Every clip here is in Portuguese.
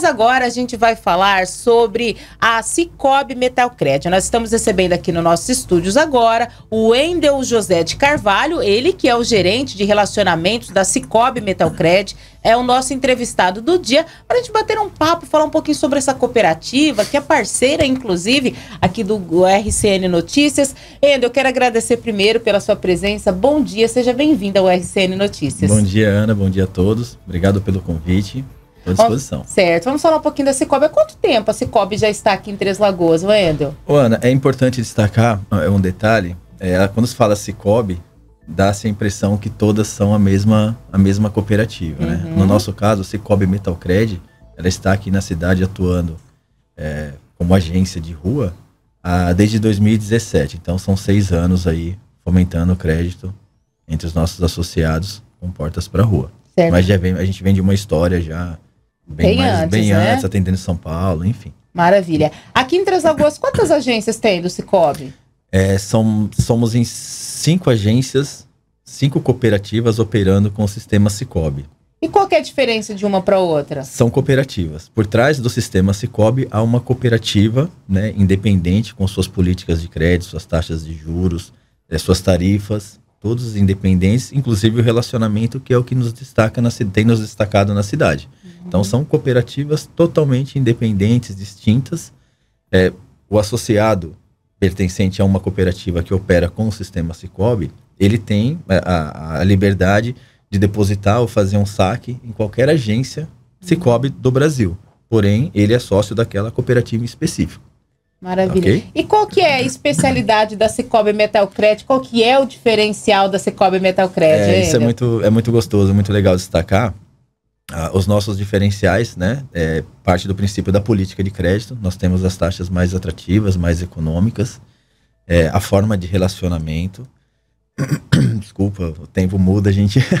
Mas agora a gente vai falar sobre a Cicobi Metalcred. Nós estamos recebendo aqui no nossos estúdios agora o Wendel José de Carvalho, ele que é o gerente de relacionamentos da Cicobi Metalcred, é o nosso entrevistado do dia, para a gente bater um papo, falar um pouquinho sobre essa cooperativa, que é parceira, inclusive, aqui do RCN Notícias. Wendel, eu quero agradecer primeiro pela sua presença. Bom dia, seja bem-vindo ao RCN Notícias. Bom dia, Ana, bom dia a todos. Obrigado pelo convite. Estou à disposição. Certo. Vamos falar um pouquinho da Cicobi. Há quanto tempo a Cicobi já está aqui em Três Lagoas, Wendel? Ô, Ana, é importante destacar é um detalhe. É, quando se fala Cicobi, dá-se a impressão que todas são a mesma, a mesma cooperativa, né? uhum. né? No nosso caso, a Cicobi Metalcred, ela está aqui na cidade atuando é, como agência de rua a, desde 2017. Então, são seis anos aí fomentando o crédito entre os nossos associados com portas para rua. Certo. Mas já vem, a gente vem de uma história já bem, bem mais, antes, bem né? antes, atendendo São Paulo, enfim. Maravilha. Aqui em Três Lagoas, quantas agências tem do Cicobi? É, são, somos em cinco agências, cinco cooperativas operando com o sistema Cicobi. E qual é a diferença de uma para outra? São cooperativas. Por trás do sistema Cicobi há uma cooperativa né, independente com suas políticas de crédito, suas taxas de juros, é, suas tarifas, todos independentes, inclusive o relacionamento que é o que nos destaca na, tem nos destacado na cidade. Uhum. Então são cooperativas totalmente independentes, distintas. É, o associado pertencente a uma cooperativa que opera com o sistema Cicobi, ele tem a, a liberdade de depositar ou fazer um saque em qualquer agência Cicobi do Brasil. Porém, ele é sócio daquela cooperativa específica. Maravilha. Okay? E qual que é a especialidade da Cicobi Metalcred? Qual que é o diferencial da Cicobi Metalcred? É, isso é muito, é muito gostoso, muito legal destacar. Ah, os nossos diferenciais, né? É parte do princípio da política de crédito. Nós temos as taxas mais atrativas, mais econômicas, é, a forma de relacionamento. Desculpa, o tempo muda, a gente é,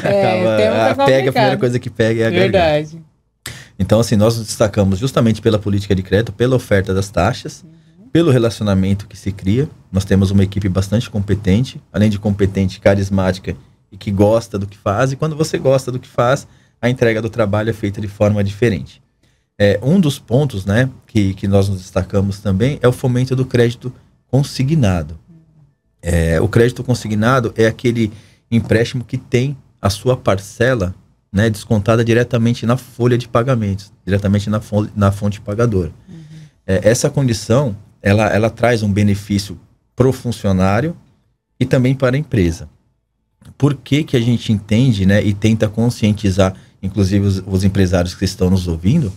acaba. Tá pega a primeira coisa que pega é a Verdade. Garganta. Então, assim, nós nos destacamos justamente pela política de crédito, pela oferta das taxas. Uhum pelo relacionamento que se cria. Nós temos uma equipe bastante competente, além de competente, carismática e que gosta do que faz. E quando você gosta do que faz, a entrega do trabalho é feita de forma diferente. É, um dos pontos né, que, que nós nos destacamos também é o fomento do crédito consignado. É, o crédito consignado é aquele empréstimo que tem a sua parcela né, descontada diretamente na folha de pagamentos, diretamente na, fonte, na fonte pagadora. Uhum. É, essa condição ela, ela traz um benefício para o funcionário e também para a empresa. Por que, que a gente entende né, e tenta conscientizar, inclusive os, os empresários que estão nos ouvindo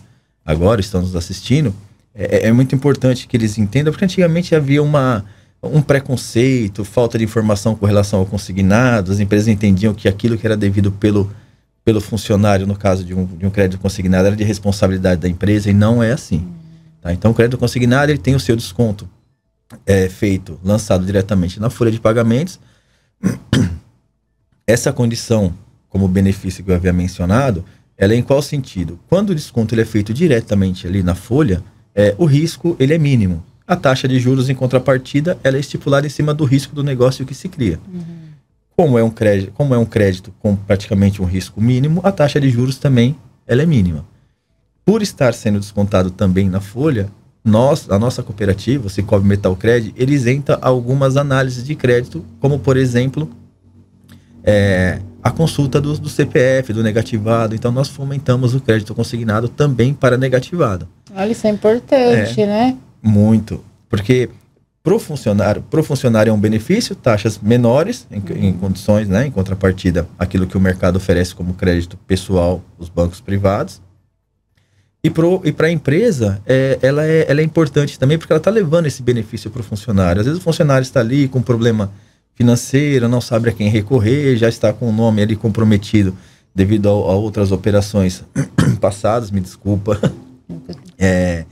agora, estão nos assistindo, é, é, muito importante que eles entendam, porque antigamente havia uma, um preconceito, falta de informação com relação ao consignado, as empresas entendiam que aquilo que era devido pelo, pelo funcionário, no caso de um, de um crédito consignado, era de responsabilidade da empresa, e não é assim. Tá? Então, o crédito consignado ele tem o seu desconto é, feito, lançado diretamente na folha de pagamentos. Essa condição, como benefício que eu havia mencionado, ela é em qual sentido? Quando o desconto ele é feito diretamente ali na folha, é, o risco ele é mínimo. A taxa de juros em contrapartida ela é estipulada em cima do risco do negócio que se cria. Uhum. Como, é um crédito, como é um crédito com praticamente um risco mínimo, a taxa de juros também ela é mínima por estar sendo descontado também na folha, nós, a nossa cooperativa, o Cicobi Metalcred, ele isenta algumas análises de crédito, como por exemplo, é, a consulta do, do, CPF, do negativado. Então nós fomentamos o crédito consignado também para negativado. Olha, isso é importante, é, né? Muito. Porque para o funcionário, pro funcionário é um benefício, taxas menores em, uhum. em, condições, né, em contrapartida, aquilo que o mercado oferece como crédito pessoal, os bancos privados. E para a empresa, é, ela, é, ela é importante também porque ela está levando esse benefício para o funcionário. Às vezes o funcionário está ali com um problema financeiro, não sabe a quem recorrer, já está com o nome ali comprometido devido a, a outras operações passadas, me desculpa. É,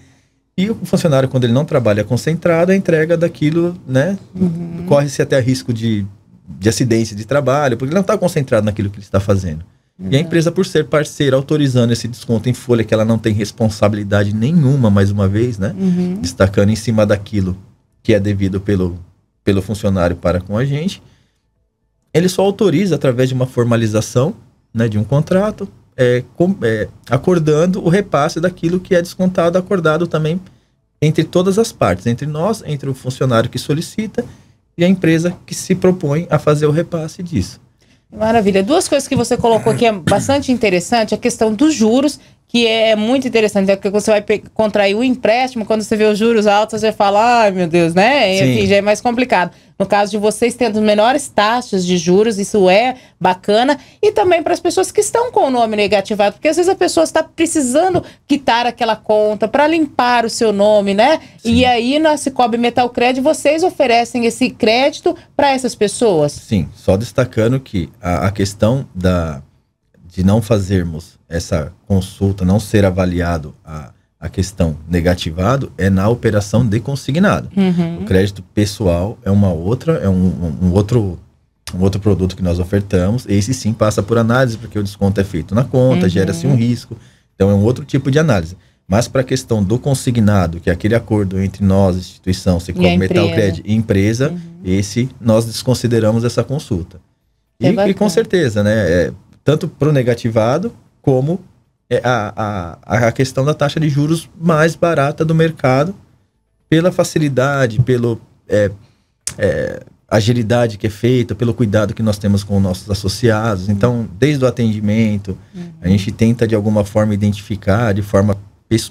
e o funcionário, quando ele não trabalha concentrado, a entrega daquilo, né? Uhum. Corre-se até risco de, de acidente de trabalho, porque ele não está concentrado naquilo que ele está fazendo. E a empresa, por ser parceira, autorizando esse desconto em folha, que ela não tem responsabilidade nenhuma, mais uma vez, né? Uhum. Destacando em cima daquilo que é devido pelo, pelo funcionário para com a gente. Ele só autoriza através de uma formalização, né, de um contrato, é, com, é, acordando o repasse daquilo que é descontado, acordado também entre todas as partes, entre nós, entre o funcionário que solicita e a empresa que se propõe a fazer o repasse disso. Maravilha. Duas coisas que você colocou aqui é bastante interessante, a questão dos juros que é muito interessante, é porque você vai contrair o empréstimo, quando você vê os juros altos, você fala, ai meu Deus, né? Sim. Enfim, já é mais complicado. No caso de vocês tendo menores taxas de juros, isso é bacana. E também para as pessoas que estão com o nome negativado, porque às vezes a pessoa está precisando quitar aquela conta para limpar o seu nome, né? Sim. E aí na Cicobi Metal Credit vocês oferecem esse crédito para essas pessoas? Sim, só destacando que a, a questão da, de não fazermos essa consulta não ser avaliado a, a questão negativado é na operação de consignado. Uhum. O crédito pessoal é uma outra, é um, um, outro um outro produto que nós ofertamos. Esse sim passa por análise, porque o desconto é feito na conta, uhum. gera-se um risco. Então é um outro tipo de análise. Mas para a questão do consignado, que é aquele acordo entre nós, instituição, Secom, Metal Credit e empresa, uhum. esse nós desconsideramos essa consulta. É e, e, com certeza, né? É, tanto para o negativado como é, a, a, a questão da taxa de juros mais barata do mercado, pela facilidade, pelo é, é, agilidade que é feita, pelo cuidado que nós temos com nossos associados. Então, desde o atendimento, uhum. a gente tenta de alguma forma identificar de forma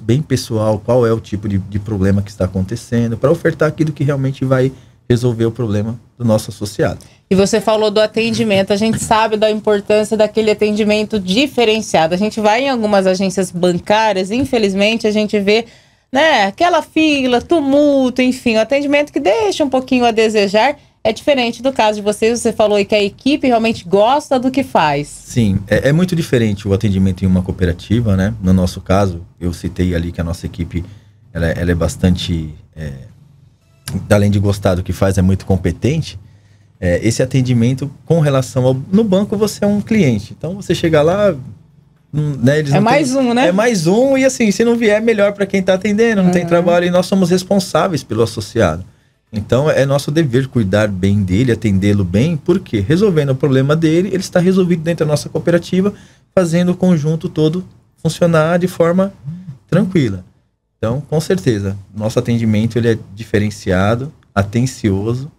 bem pessoal qual é o tipo de, de problema que está acontecendo, para ofertar aquilo que realmente vai resolver o problema do nosso associado. E você falou do atendimento, a gente sabe da importância daquele atendimento diferenciado. A gente vai em algumas agências bancárias, infelizmente a gente vê né, aquela fila, tumulto, enfim, o atendimento que deixa um pouquinho a desejar. É diferente do caso de vocês, você falou aí que a equipe realmente gosta do que faz. Sim, é, é muito diferente o atendimento em uma cooperativa, né? No nosso caso, eu citei ali que a nossa equipe ela, ela é bastante, é, além de gostar do que faz, é muito competente é, esse atendimento com relação ao. No banco você é um cliente. Então você chega lá. Né, é mais um, né? É mais um, e assim, se não vier, é melhor para quem está atendendo, não uhum. tem trabalho, e nós somos responsáveis pelo associado. Então é nosso dever cuidar bem dele, atendê-lo bem, porque resolvendo o problema dele, ele está resolvido dentro da nossa cooperativa, fazendo o conjunto todo funcionar de forma tranquila. Então, com certeza, nosso atendimento ele é diferenciado, atencioso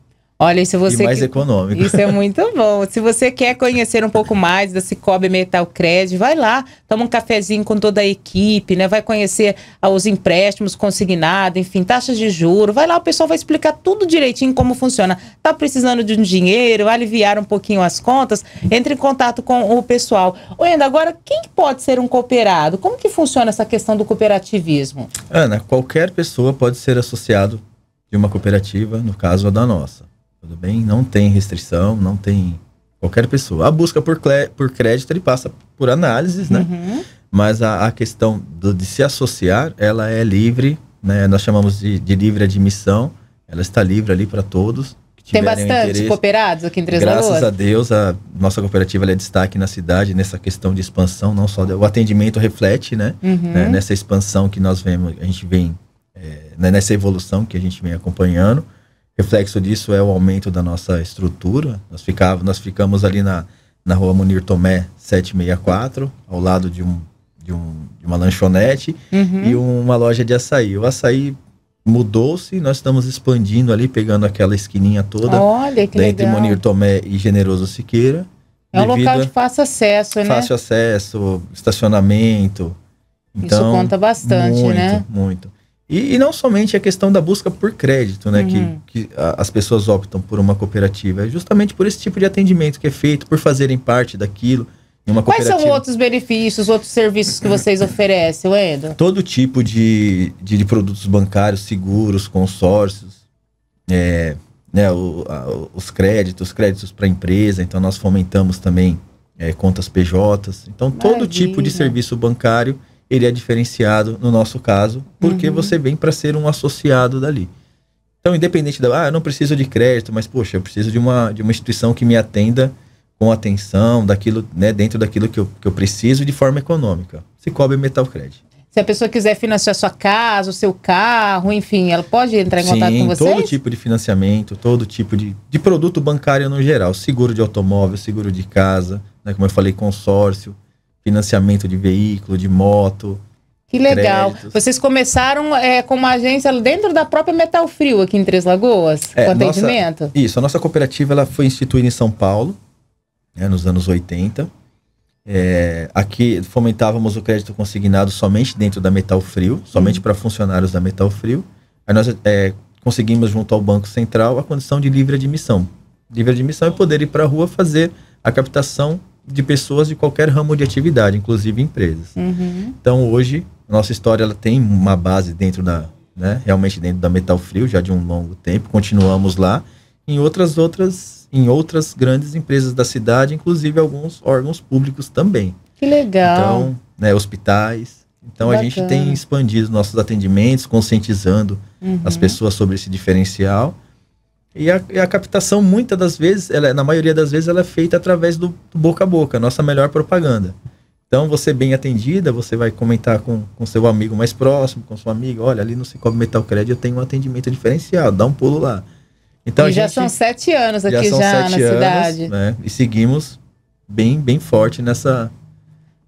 Olha, se você. E mais econômico. Isso é muito bom. Se você quer conhecer um pouco mais da Cicobi Metal Credit, vai lá, toma um cafezinho com toda a equipe, né? Vai conhecer ah, os empréstimos consignados, enfim, taxas de juro. Vai lá, o pessoal vai explicar tudo direitinho como funciona. Tá precisando de um dinheiro, aliviar um pouquinho as contas, entre em contato com o pessoal. Oi, agora, quem pode ser um cooperado? Como que funciona essa questão do cooperativismo? Ana, qualquer pessoa pode ser associado de uma cooperativa, no caso a da nossa. Tudo bem? Não tem restrição, não tem qualquer pessoa. A busca por, por crédito ele passa por análises, né? Uhum. Mas a, a questão do, de se associar, ela é livre, né? Nós chamamos de, de livre admissão. Ela está livre ali para todos. Tem bastante cooperados aqui em Três Graças Lagoas? a Deus, a nossa cooperativa é destaque na cidade nessa questão de expansão, não só o atendimento reflete, né? Uhum. né? Nessa expansão que nós vemos, a gente vem é, né? nessa evolução que a gente vem acompanhando. Reflexo disso é o aumento da nossa estrutura. Nós, ficava, nós ficamos ali na, na rua Munir Tomé 764, ao lado de, um, de, um, de uma lanchonete uhum. e uma loja de açaí. O açaí mudou-se, nós estamos expandindo ali, pegando aquela esquininha toda Olha, que entre legal. Munir Tomé e Generoso Siqueira. É um local de fácil acesso, né? Fácil acesso, estacionamento. Então, Isso conta bastante, muito, né? Muito, muito. E, e, não somente a questão da busca por crédito, né? Uhum. Que, que a, as pessoas optam por uma cooperativa. É justamente por esse tipo de atendimento que é feito, por fazerem parte daquilo. Em uma Quais são outros benefícios, outros serviços que vocês oferecem, Wendel? Todo tipo de, de, de, produtos bancários, seguros, consórcios, é, né, o, a, os créditos, créditos para empresa. Então, nós fomentamos também é, contas PJs. Então, Maravilha. todo tipo de serviço bancário ele é diferenciado no nosso caso, porque uhum. você vem para ser um associado dali. Então, independente da, ah, eu não preciso de crédito, mas poxa, eu preciso de uma, de uma instituição que me atenda com atenção, daquilo, né, dentro daquilo que eu, que eu preciso de forma econômica. Se cobre Metal Credit. Se a pessoa quiser financiar sua casa, o seu carro, enfim, ela pode entrar em Sim, contato com vocês? todo tipo de financiamento, todo tipo de, de produto bancário no geral. Seguro de automóvel, seguro de casa, né, como eu falei, consórcio. Financiamento de veículo, de moto. Que legal. Créditos. Vocês começaram é, com uma agência dentro da própria Metal Frio aqui em Três Lagoas, é, com atendimento? Nossa, isso, a nossa cooperativa ela foi instituída em São Paulo, né, nos anos 80. É, aqui fomentávamos o crédito consignado somente dentro da Metal Frio, somente uhum. para funcionários da Metal Frio. Aí nós é, conseguimos, junto ao Banco Central, a condição de livre admissão. Livre admissão é poder ir para a rua fazer a captação de pessoas de qualquer ramo de atividade, inclusive empresas. Uhum. Então, hoje, nossa história ela tem uma base dentro da, né, realmente dentro da Metal Frio, já de um longo tempo. Continuamos lá. Em outras outras, em outras grandes empresas da cidade, inclusive alguns órgãos públicos também. Que legal. Então, né, hospitais. Então Bacana. a gente tem expandido nossos atendimentos, conscientizando uhum. as pessoas sobre esse diferencial e a, e a, captação, muitas das vezes, ela, na maioria das vezes, ela é feita através do, do, boca a boca, nossa melhor propaganda. Então, você bem atendida, você vai comentar com, com seu amigo mais próximo, com sua amiga, olha, ali no Cicobi Metal Credit eu tenho um atendimento diferenciado, dá um pulo lá. Então, e já gente, são sete anos aqui já, já na anos, cidade. Né, e seguimos bem, bem forte nessa,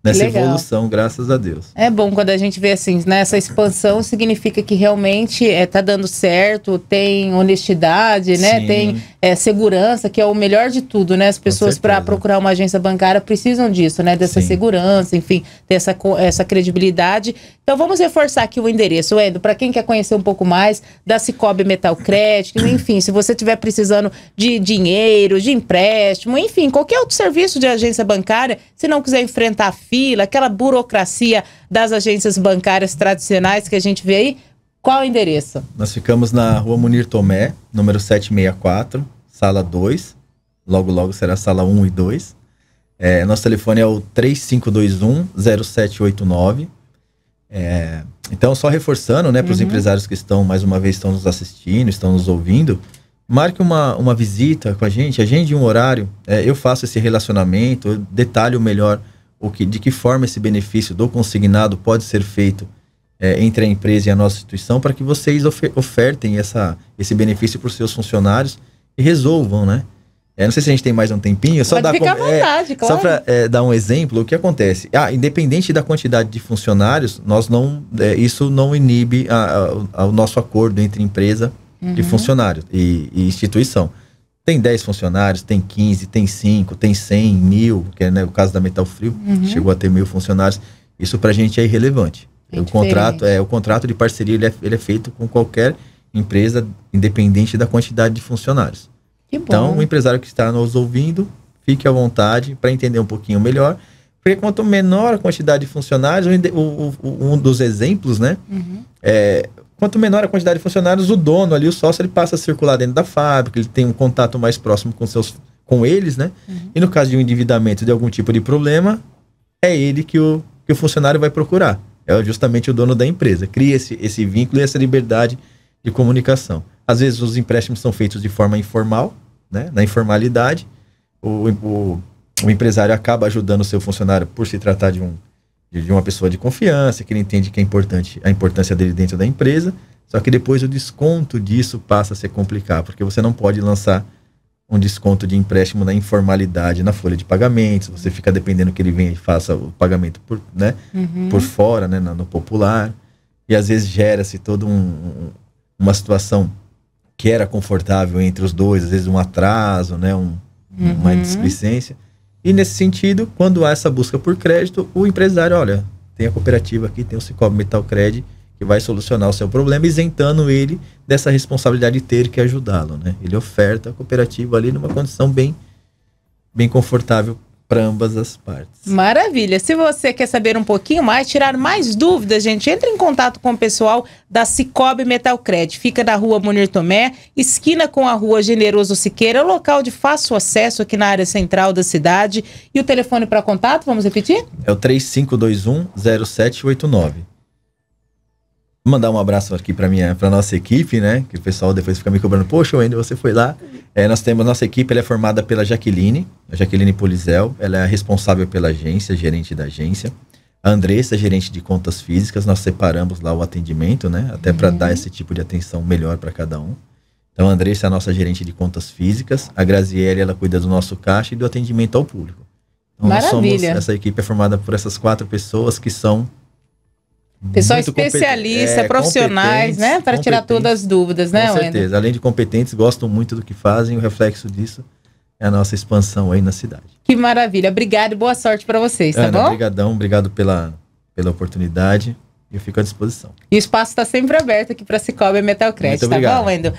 nessa Legal. evolução, graças a Deus. É bom quando a gente vê assim, nessa né, expansão significa que realmente está é, tá dando certo, tem honestidade, né? Sim. Tem é, segurança, que é o melhor de tudo, né? As pessoas para procurar uma agência bancária precisam disso, né? Dessa Sim. segurança, enfim, dessa essa credibilidade. Então vamos reforçar aqui o endereço, Endo, para quem quer conhecer um pouco mais da Cicobi Metal Crédito, enfim, se você estiver precisando de dinheiro, de empréstimo, enfim, qualquer outro serviço de agência bancária, se não quiser enfrentar a fila, aquela burocracia das agências bancárias tradicionais que a gente vê aí, qual o endereço? Nós ficamos na rua Munir Tomé, número 764, sala 2. Logo, logo será sala 1 e 2. É, nosso telefone é o 3521-0789. É, então, só reforçando, né, para os uhum. empresários que estão, mais uma vez, estão nos assistindo, estão nos ouvindo, marque uma, uma visita com a gente, agende um horário, é, eu faço esse relacionamento, eu detalho melhor o que, de que forma esse benefício do consignado pode ser feito é, entre a empresa e a nossa instituição para que vocês ofer ofertem essa, esse benefício para os seus funcionários e resolvam, né? É, não sei se a gente tem mais um tempinho, só, dar, vontade, é, claro. só para é, dar um exemplo, o que acontece? Ah, independente da quantidade de funcionários, nós não, é, isso não inibe o nosso acordo entre empresa uhum. e funcionário e, e, instituição. Tem 10 funcionários, tem 15, tem 5, tem 100, mil, que é né, o caso da Metal Frio, uhum. chegou a ter mil funcionários. Isso para a gente é irrelevante o contrato é o contrato de parceria ele é, ele é feito com qualquer empresa independente da quantidade de funcionários. Então, o empresário que está nos ouvindo, fique à vontade para entender um pouquinho melhor, porque quanto menor a quantidade de funcionários, o, o, o, um dos exemplos, né? Uhum. É, quanto menor a quantidade de funcionários, o dono ali, o sócio, ele passa a circular dentro da fábrica, ele tem um contato mais próximo com seus com eles, né? Uhum. E no caso de um endividamento de algum tipo de problema, é ele que o, que o funcionário vai procurar é justamente o dono da empresa. Cria esse, esse vínculo e essa liberdade de comunicação. Às vezes os empréstimos são feitos de forma informal, né? na informalidade. O, o, o empresário acaba ajudando o seu funcionário por se tratar de, um, de uma pessoa de confiança, que ele entende que é importante a importância dele dentro da empresa. Só que depois o desconto disso passa a ser complicado, porque você não pode lançar um desconto de empréstimo na informalidade na folha de pagamentos, você fica dependendo que ele venha e faça o pagamento por, né, uhum. por fora, né, no, no, popular, e às vezes gera-se toda um, uma situação que era confortável entre os dois, às vezes um atraso, né, um, uhum. uma displicência. E nesse sentido, quando há essa busca por crédito, o empresário, olha, tem a cooperativa aqui, tem o Cicobi Metal Credit, que vai solucionar o seu problema, isentando ele dessa responsabilidade de ter que ajudá-lo, né? Ele oferta a cooperativa ali numa condição bem, bem confortável para ambas as partes. Maravilha. Se você quer saber um pouquinho mais, tirar mais dúvidas, gente, entre em contato com o pessoal da Cicobi Metalcred. Fica na rua Munir Tomé, esquina com a rua Generoso Siqueira, local de fácil acesso aqui na área central da cidade. E o telefone para contato, vamos repetir? É o 3521 0789 mandar um abraço aqui para minha para nossa equipe, né? Que o pessoal depois fica me cobrando, poxa, ainda você foi lá. É, nós temos nossa equipe, ela é formada pela Jaqueline, a Jaqueline Polizel, ela é a responsável pela agência, gerente da agência. A Andressa, gerente de contas físicas, nós separamos lá o atendimento, né? Até uhum. para dar esse tipo de atenção melhor para cada um. Então, a Andressa é a nossa gerente de contas físicas, a Graziele, ela cuida do nosso caixa e do atendimento ao público. Então, nós somos- Maravilha. essa equipe é formada por essas quatro pessoas que são Pessoal especialista, é, profissionais, né? Para tirar todas as dúvidas, né, Com Wendel? certeza. Além de competentes, gostam muito do que fazem. O reflexo disso é a nossa expansão aí na cidade. Que maravilha. Obrigado e boa sorte para vocês, tá Ana, bom? brigadão, obrigado pela, pela oportunidade. Eu fico à disposição. E o espaço está sempre aberto aqui para Cicobi Metal Credit, Muito tá bom, Wendel?